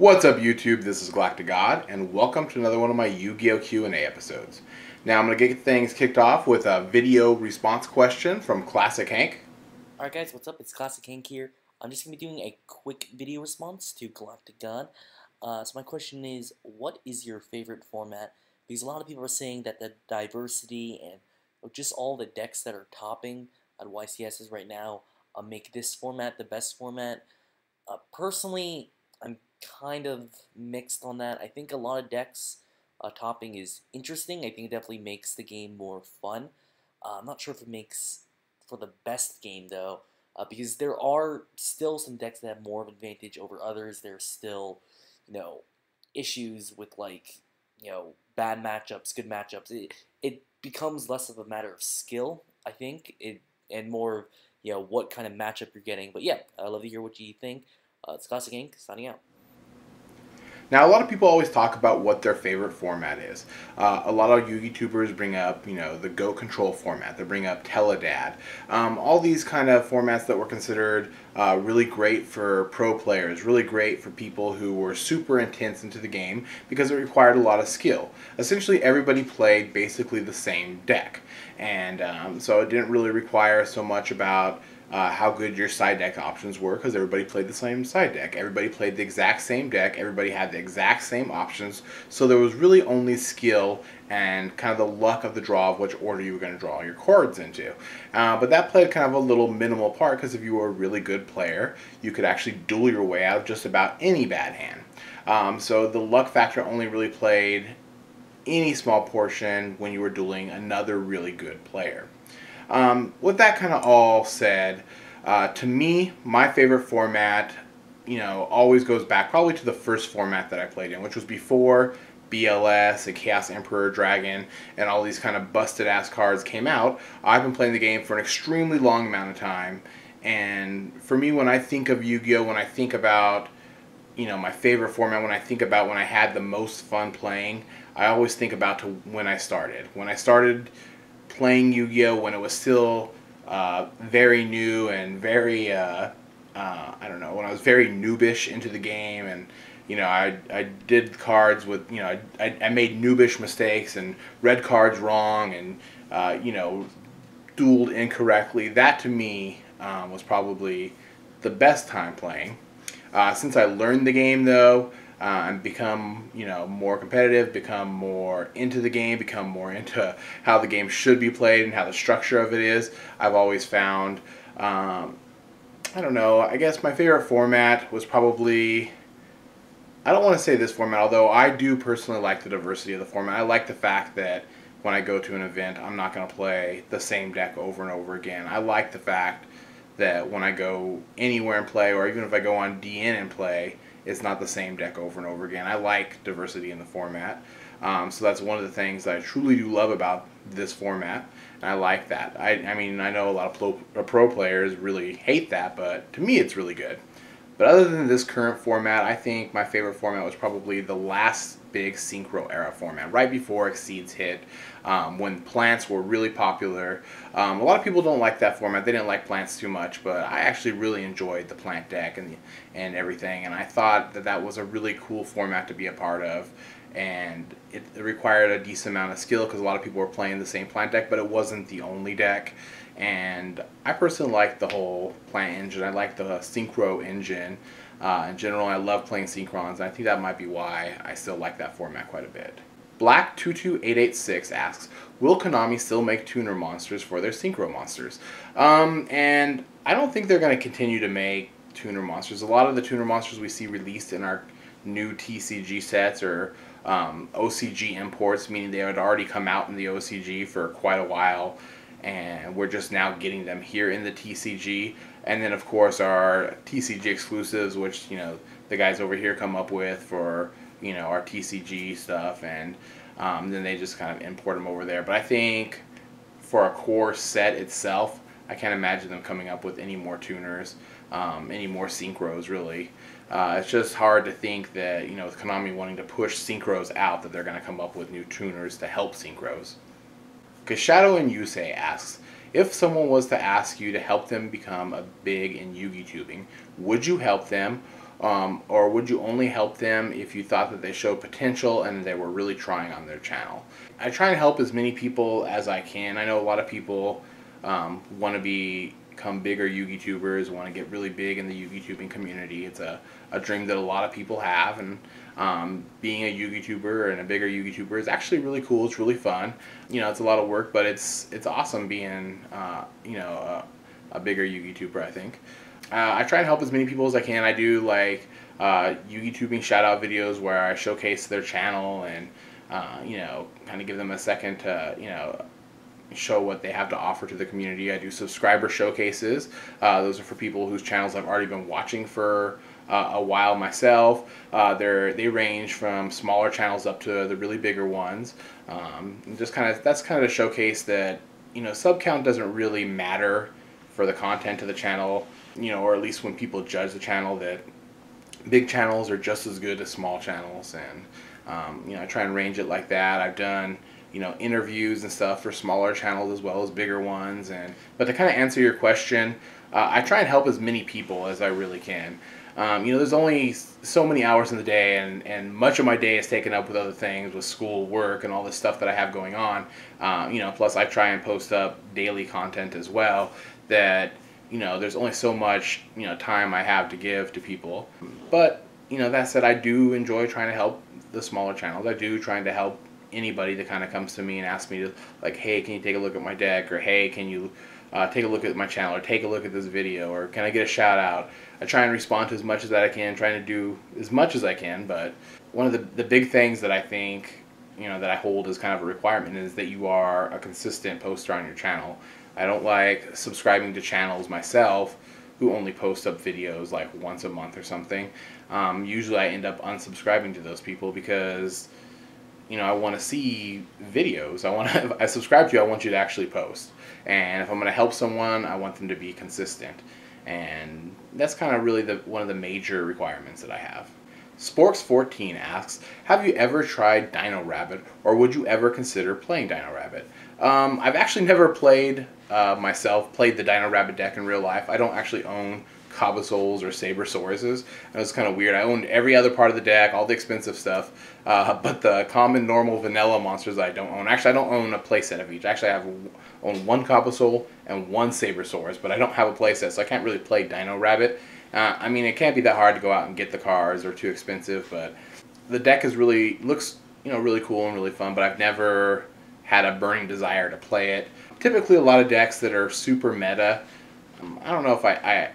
What's up YouTube? This is Galactic God and welcome to another one of my Yu-Gi-Oh! Q&A episodes. Now I'm going to get things kicked off with a video response question from Classic Hank. Alright guys, what's up? It's Classic Hank here. I'm just going to be doing a quick video response to Galactic God. Uh, so my question is, what is your favorite format? Because a lot of people are saying that the diversity and just all the decks that are topping at YCSs right now uh, make this format the best format. Uh, personally, I'm kind of mixed on that. I think a lot of decks uh, topping is interesting. I think it definitely makes the game more fun. Uh, I'm not sure if it makes for the best game though, uh, because there are still some decks that have more of an advantage over others. There's still, you know, issues with like, you know, bad matchups, good matchups. It it becomes less of a matter of skill, I think, it and more, you know, what kind of matchup you're getting. But yeah, I love to hear what you think. Uh, it's Classic Hank signing out. Now, a lot of people always talk about what their favorite format is. Uh, a lot of YouTubers bring up, you know, the Go Control format. They bring up Teledad. Um, all these kind of formats that were considered uh, really great for pro players, really great for people who were super intense into the game because it required a lot of skill. Essentially, everybody played basically the same deck, and um, so it didn't really require so much about uh, how good your side deck options were because everybody played the same side deck. Everybody played the exact same deck. Everybody had the exact same options. So there was really only skill and kind of the luck of the draw of which order you were going to draw your cards into. Uh, but that played kind of a little minimal part because if you were a really good player, you could actually duel your way out of just about any bad hand. Um, so the luck factor only really played any small portion when you were dueling another really good player. Um, with that kind of all said, uh, to me, my favorite format, you know, always goes back probably to the first format that I played in, which was before BLS and Chaos Emperor Dragon and all these kind of busted ass cards came out. I've been playing the game for an extremely long amount of time. And for me, when I think of Yu Gi Oh!, when I think about, you know, my favorite format, when I think about when I had the most fun playing, I always think about to when I started. When I started playing Yu-Gi-Oh! when it was still uh, very new and very uh, uh, I don't know when I was very noobish into the game and you know I, I did cards with you know I, I made noobish mistakes and read cards wrong and uh, you know dueled incorrectly. That to me um, was probably the best time playing. Uh, since I learned the game though uh, and become you know more competitive, become more into the game, become more into how the game should be played and how the structure of it is. I've always found, um, I don't know. I guess my favorite format was probably. I don't want to say this format, although I do personally like the diversity of the format. I like the fact that when I go to an event, I'm not going to play the same deck over and over again. I like the fact that when I go anywhere and play, or even if I go on DN and play, it's not the same deck over and over again. I like diversity in the format. Um, so that's one of the things that I truly do love about this format, and I like that. I, I mean, I know a lot of pro, uh, pro players really hate that, but to me, it's really good. But other than this current format, I think my favorite format was probably the last big Synchro era format, right before Exceeds hit, um, when plants were really popular. Um, a lot of people don't like that format. They didn't like plants too much, but I actually really enjoyed the plant deck and, and everything, and I thought that that was a really cool format to be a part of. And it, required a decent amount of skill because a lot of people were playing the same plant deck, but it wasn't the only deck. And I personally like the whole plant engine. I like the Synchro engine. Uh, in general, I love playing Synchrons, and I think that might be why I still like that format quite a bit. Black22886 asks, will Konami still make tuner monsters for their Synchro monsters? Um, and I don't think they're going to continue to make tuner monsters. A lot of the tuner monsters we see released in our new TCG sets or um, OCG imports, meaning they had already come out in the OCG for quite a while, and we're just now getting them here in the TCG and then of course our TCG exclusives, which you know the guys over here come up with for you know our TCG stuff, and um, then they just kind of import them over there. But I think for a core set itself, I can't imagine them coming up with any more tuners, um, any more synchros really. Uh, it's just hard to think that you know with Konami wanting to push synchros out that they're going to come up with new tuners to help synchros. Because Shadow and Yusei asks, if someone was to ask you to help them become a big in Yugi tubing, would you help them Um, or would you only help them if you thought that they showed potential and they were really trying on their channel? I try and help as many people as I can. I know a lot of people um, want to be become bigger YouTubers, want to get really big in the YouTubing community. It's a, a dream that a lot of people have, and um, being a YouTuber and a bigger YouTuber is actually really cool. It's really fun. You know, it's a lot of work, but it's it's awesome being uh, you know a, a bigger YouTuber. I think. Uh, I try and help as many people as I can. I do like uh, YouTubing shout out videos where I showcase their channel and uh, you know kind of give them a second to you know show what they have to offer to the community. I do subscriber showcases. Uh, those are for people whose channels I've already been watching for uh, a while myself. Uh, they they range from smaller channels up to the really bigger ones. Um, just kind of that's kind of a showcase that you know sub count doesn't really matter for the content of the channel. You know, or at least when people judge the channel, that big channels are just as good as small channels, and um, you know I try and range it like that. I've done you know interviews and stuff for smaller channels as well as bigger ones. And but to kind of answer your question uh, i try and help as many people as i really can. Um, you know there's only so many hours in the day and, and much of my day is taken up with other things with school work and all this stuff that i have going on. Uh, you know plus i try and post up daily content as well that you know there's only so much you know time i have to give to people. But you know that said i do enjoy trying to help the smaller channels. I do trying to help anybody that kind of comes to me and asks me to like, hey, can you take a look at my deck, or hey, can you uh, take a look at my channel, or take a look at this video, or can I get a shout out? I try and respond to as much as that I can, trying to do as much as I can. But one of the the big things that I think you know that I hold as kind of a requirement is that you are a consistent poster on your channel. I don't like subscribing to channels myself who only post up videos like once a month or something. Um, usually I end up unsubscribing to those people because you know, I want to see videos. I want to, I subscribe to you, I want you to actually post. And if I'm going to help someone, I want them to be consistent. And that's kind of really the, one of the major requirements that I have. Sporks14 asks, have you ever tried Dino Rabbit or would you ever consider playing Dino Rabbit? Um, I've actually never played uh, myself, played the Dino Rabbit deck in real life. I don't actually own Kabazauls or Sabersauruses. And it was kind of weird. I owned every other part of the deck, all the expensive stuff, uh, but the common, normal, vanilla monsters I don't own. Actually, I don't own a playset of each. Actually, I have own one Kabazaul and one Sabersaurus, but I don't have a playset, so I can't really play Dino Rabbit. Uh, I mean, it can't be that hard to go out and get the cards; they're too expensive. But the deck is really looks, you know, really cool and really fun. But I've never had a burning desire to play it. Typically, a lot of decks that are super meta. Um, I don't know if I, I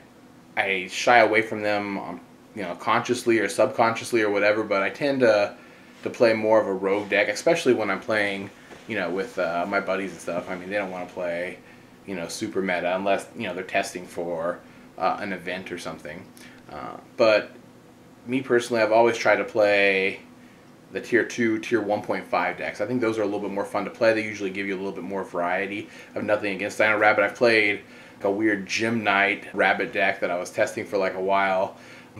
I shy away from them, um, you know, consciously or subconsciously or whatever. But I tend to to play more of a rogue deck, especially when I'm playing, you know, with uh, my buddies and stuff. I mean, they don't want to play, you know, super meta unless you know they're testing for uh, an event or something. Uh, but me personally, I've always tried to play the tier 2, tier 1.5 decks. I think those are a little bit more fun to play. They usually give you a little bit more variety. Have nothing against Dino Rabbit. I've played a weird Gem-Knight rabbit deck that I was testing for like a while.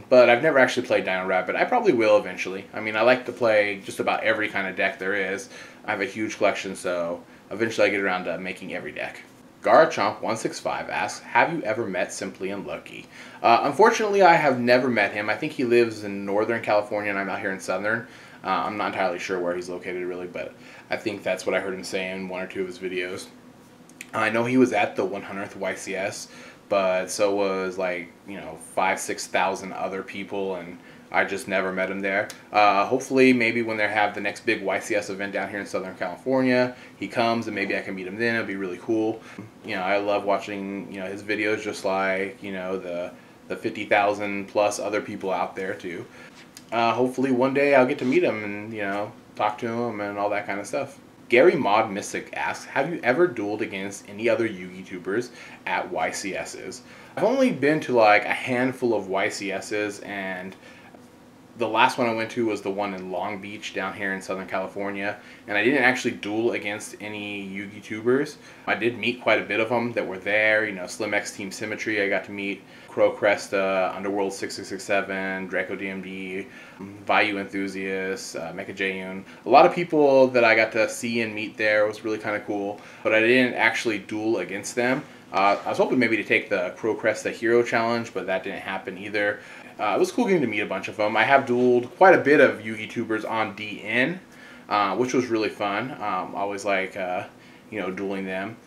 But I've never actually played Dino Rabbit. I probably will eventually. I mean, I like to play just about every kind of deck there is. I have a huge collection, so eventually I get around to making every deck. Garchomp165 asks, Have you ever met Simply Unlucky? Uh, unfortunately, I have never met him. I think he lives in Northern California and I'm out here in Southern. Uh, I'm not entirely sure where he's located really, but I think that's what I heard him say in one or two of his videos. I know he was at the 100th YCS, but so was like you know five six thousand other people, and I just never met him there. Uh, hopefully, maybe when they have the next big YCS event down here in Southern California, he comes and maybe I can meet him then. It'd be really cool. You know, I love watching you know his videos, just like you know the the fifty thousand plus other people out there too. Uh, hopefully, one day I'll get to meet him and you know talk to him and all that kind of stuff. Gary Mod Mystic asks, have you ever dueled against any other YouTubers at YCSs? I've only been to like a handful of YCSs and the last one I went to was the one in Long Beach down here in Southern California, and I didn't actually duel against any Yugi tubers. I did meet quite a bit of them that were there. You know, Slim X Team Symmetry. I got to meet Crow Cresta, Underworld 6667, Draco DMD, Vayu Enthusiast, uh, Mecha Jayun. A lot of people that I got to see and meet there was really kind of cool, but I didn't actually duel against them. Uh, I was hoping maybe to take the Crow Cresta Hero Challenge, but that didn't happen either. Uh, it was cool getting to meet a bunch of them. I have dueled quite a bit of Yugi tubers on DN, uh, which was really fun. Um, always like uh, you know dueling them.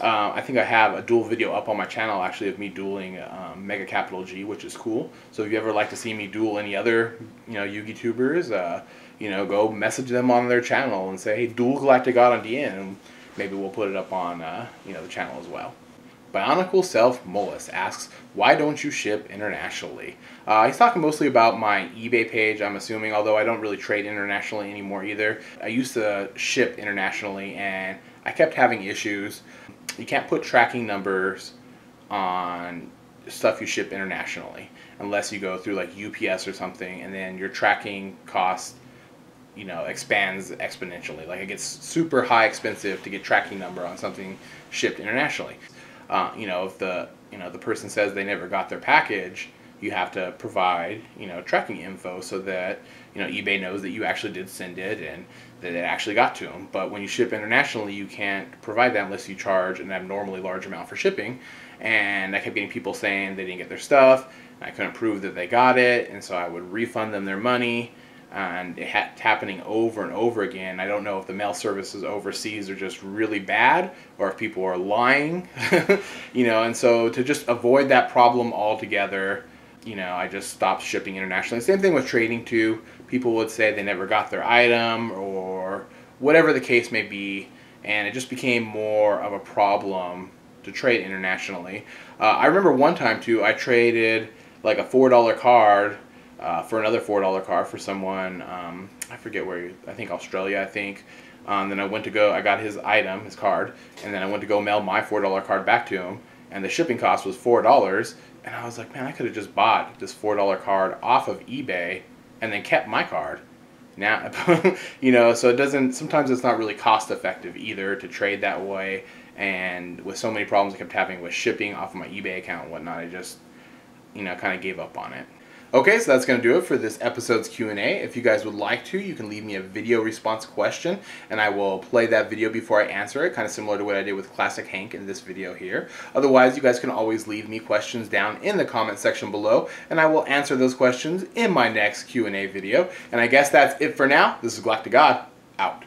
Uh, I think I have a duel video up on my channel actually of me dueling um, Mega Capital G, which is cool. So if you ever like to see me duel any other you know Yugi tubers, uh, you know go message them on their channel and say hey duel Galactic God on DN, and maybe we'll put it up on uh, you know the channel as well. Bionicle Self Mollis asks, why don't you ship internationally? Uh, he's talking mostly about my eBay page, I'm assuming, although I don't really trade internationally anymore either. I used to ship internationally and I kept having issues. You can't put tracking numbers on stuff you ship internationally unless you go through like UPS or something and then your tracking cost you know expands exponentially like it gets super high expensive to get tracking number on something shipped internationally uh, you know, if the you know the person says they never got their package, you have to provide you know tracking info so that you know eBay knows that you actually did send it and that it actually got to them. But when you ship internationally, you can't provide that unless you charge an abnormally large amount for shipping. And I kept getting people saying they didn't get their stuff. I couldn't prove that they got it, and so I would refund them their money and it's happening over and over again. I don't know if the mail services overseas are just really bad or if people are lying, you know. And so to just avoid that problem altogether, you know, I just stopped shipping internationally. Same thing with trading too. People would say they never got their item or whatever the case may be, and it just became more of a problem to trade internationally. Uh, I remember one time too, I traded like a four dollar card uh, for another four dollar car for someone. Um, I forget where. I think Australia. I think. Um, then I went to go. I got his item, his card, and then I went to go mail my four dollar card back to him, and the shipping cost was four dollars. And I was like, man, I could have just bought this four dollar card off of eBay, and then kept my card. Now, you know, so it doesn't. Sometimes it's not really cost effective either to trade that way. And with so many problems I kept having with shipping off of my eBay account and whatnot, I just, you know, kind of gave up on it. Okay, so that's going to do it for this episode's Q&A. If you guys would like to, you can leave me a video response question, and I will play that video before I answer it, kind of similar to what I did with Classic Hank in this video here. Otherwise, you guys can always leave me questions down in the comment section below, and I will answer those questions in my next Q&A video. And I guess that's it for now. This is Galactic God, out.